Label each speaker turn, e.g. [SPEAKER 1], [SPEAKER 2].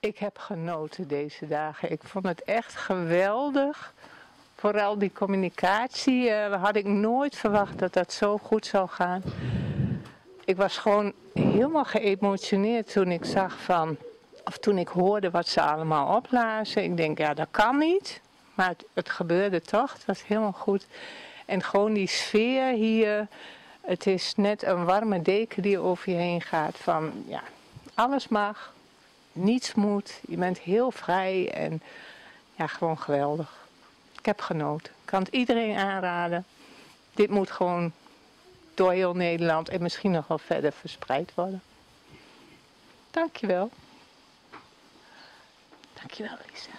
[SPEAKER 1] Ik heb genoten deze dagen. Ik vond het echt geweldig. Vooral die communicatie uh, had ik nooit verwacht dat dat zo goed zou gaan. Ik was gewoon helemaal geëmotioneerd toen ik zag van, of toen ik hoorde wat ze allemaal oplazen. Ik denk, ja, dat kan niet. Maar het, het gebeurde toch. Het was helemaal goed. En gewoon die sfeer hier. Het is net een warme deken die over je heen gaat. Van ja, alles mag. Niets moet. Je bent heel vrij. En ja, gewoon geweldig. Ik heb genoten. Ik kan het iedereen aanraden. Dit moet gewoon door heel Nederland en misschien nog wel verder verspreid worden. Dankjewel. Dankjewel Lisa.